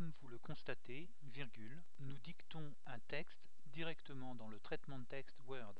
Comme vous le constatez, virgule, nous dictons un texte directement dans le traitement de texte Word.